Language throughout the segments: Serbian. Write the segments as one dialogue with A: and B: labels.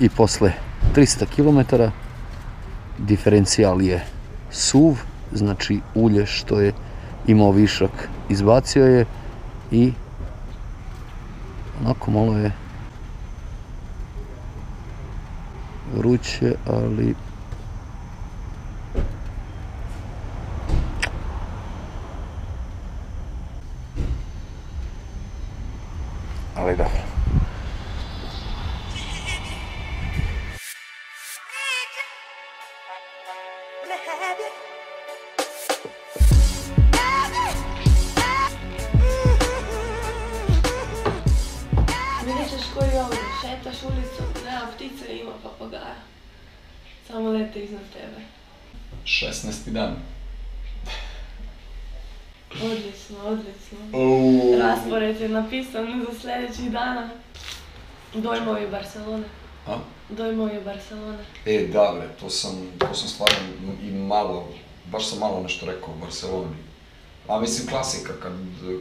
A: i posle 300 km diferencijal je suv, znači ulje što je imao višak izbacio je i onako malo je vruće, ali ali dobro.
B: Lete iznad tebe.
C: 16. dan.
B: Odlično, odlično. Raspored je napisan za sljedećih dana. Dojmovi Barcelone.
C: A?
B: Dojmovi Barcelone.
C: E, da bre, to sam, to sam stvarno i malo, baš sam malo nešto rekao o Barceloni. A mislim klasika, kad,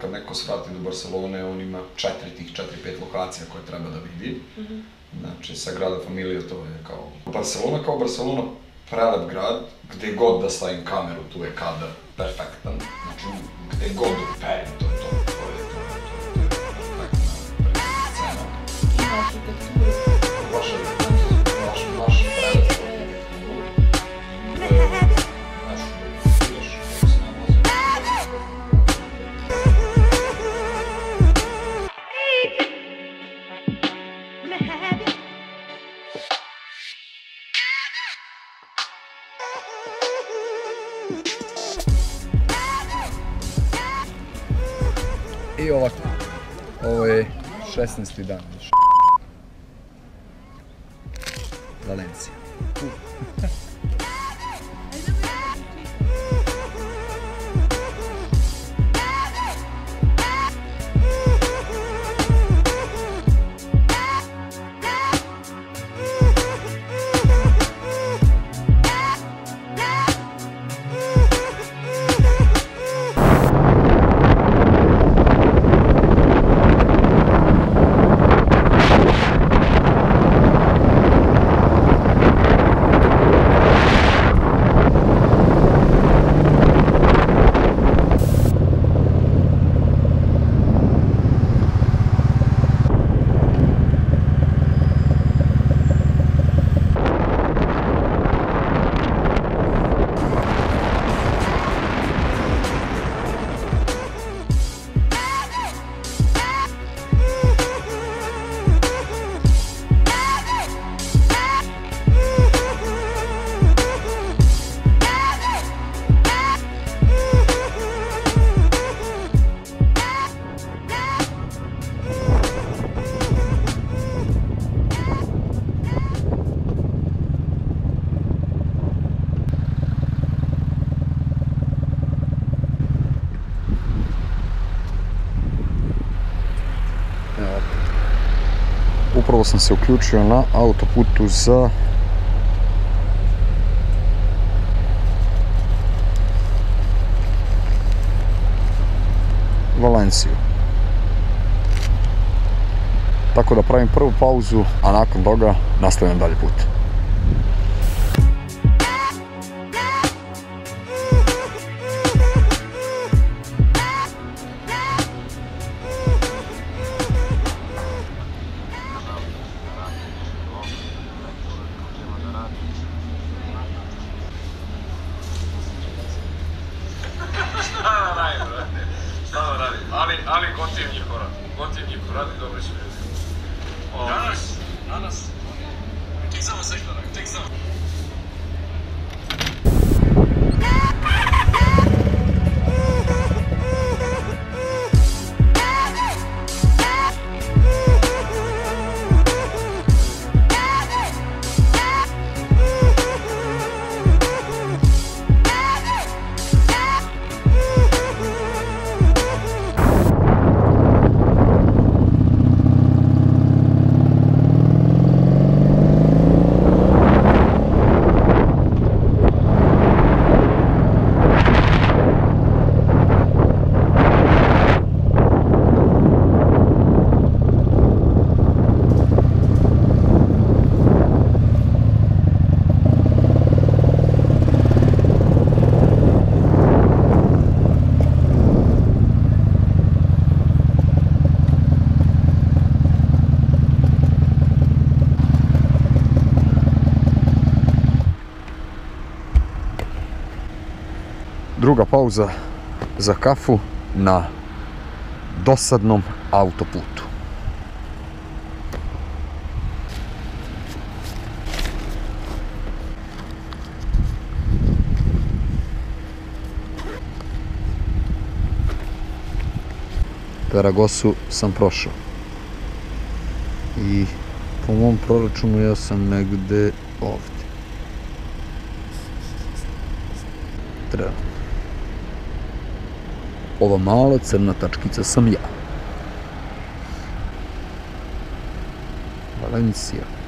C: kad neko svrati do Barcelone, on ima četiri tih, četiri, pet lokacija koje treba da vidi.
B: Mhm.
C: Znači, Sagrada Familia to je kao... Barcelona kao Barcelona, prelep grad, gde god da stavim kameru, tu je kadar perfektan. Znači, gde god uperem, to je to, to je to, je to, je je
D: 16. dan. Valencija. Upravo sam se uključio na autoputu za Valenciju. Tako da pravim prvu pauzu, a nakon toga nastavljam dalje put.
E: ali gotiv njihov rad. Gotiv njihov rad i dobri su ljudi. Danas, ovaj. danas, tek samo sektora, tek samo.
A: Druga pauza za kafu na dosadnom autoputu. Peragosu sam prošao. I po mom proračunu ja sam negde ovde. Treba. Ova mala crna tačkica sam ja. Valencija.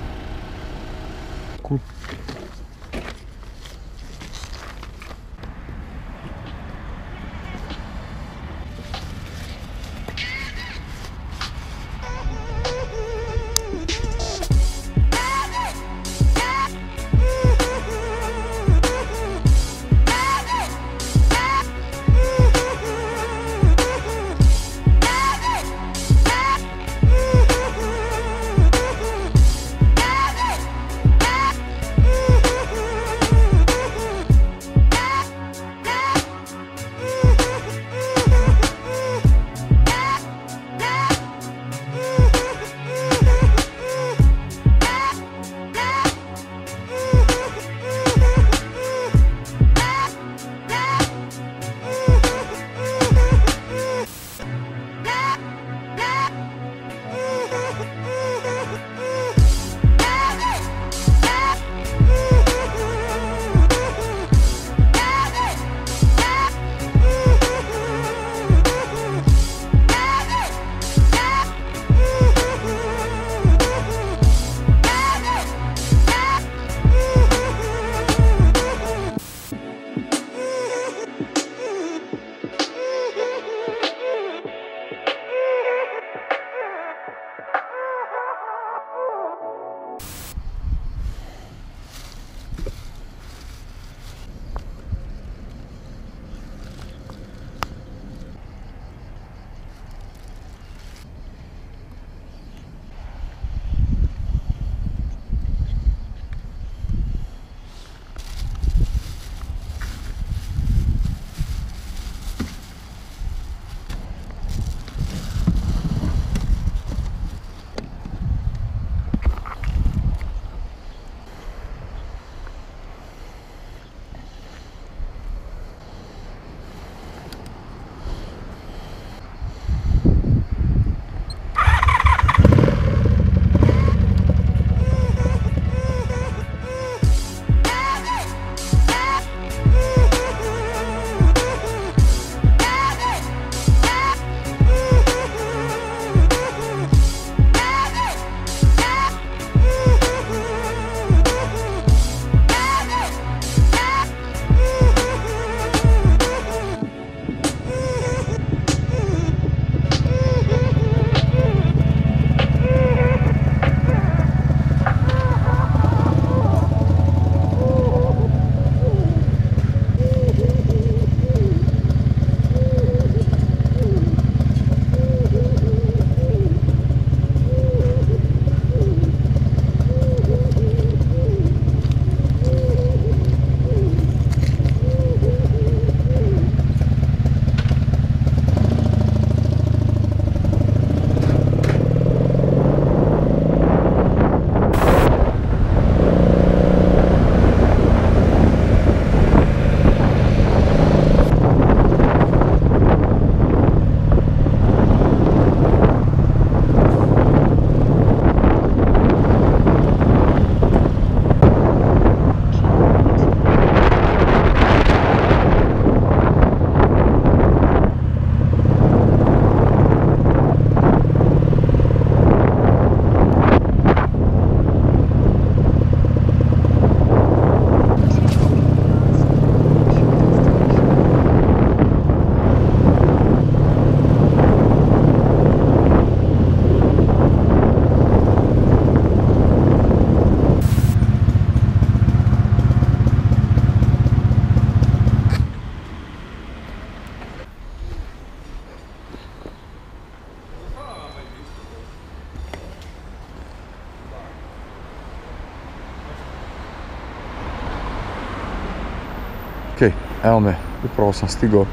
A: Evo me
C: upravo sam stigao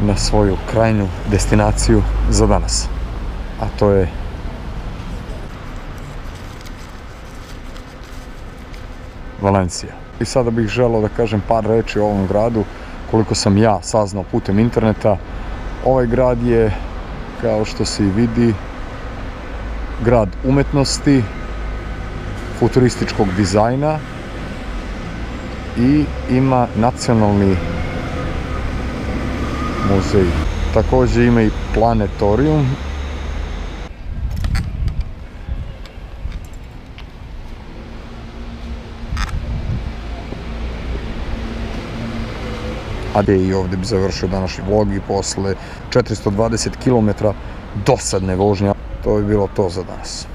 C: na svoju krajnju destinaciju za danas. A to je Valencija. I sada bih želeo da kažem par reči o ovom gradu, koliko sam ja saznao putem interneta. Ovaj grad je, kao što se i vidi, grad umetnosti, futurističkog dizajna i ima nacionalni muzej. Također ima i planetorijum. A gdje i ovdje bi završio današnji vlog i posle 420 km dosadne vožnje. To bi bilo to za danas.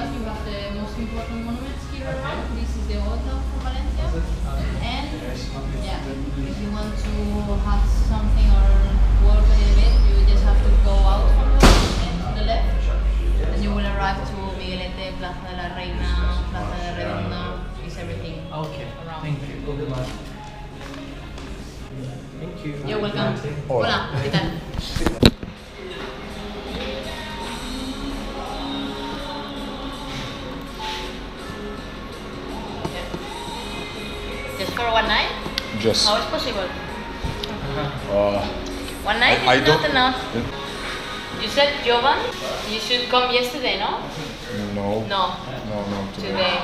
B: Us, you have the most important monuments here around. This is the Old Town for Valencia. Uh, and yeah, if you want to have something or walk a little bit, you just have to go out from the and to the left. And you will arrive to Miguelete, Plaza de la Reina, Plaza de Redonda. Is everything
F: Okay,
B: around.
F: thank you. Good luck. Thank you.
B: You're welcome. Hola, ¿qué tal? for one night?
C: Just,
B: How is possible?
C: uh,
B: One night
C: I- I
B: is
C: don't-
B: not enough. You said Jovan, you should come yesterday, no?
C: no,
B: No,
C: no, no,
B: today.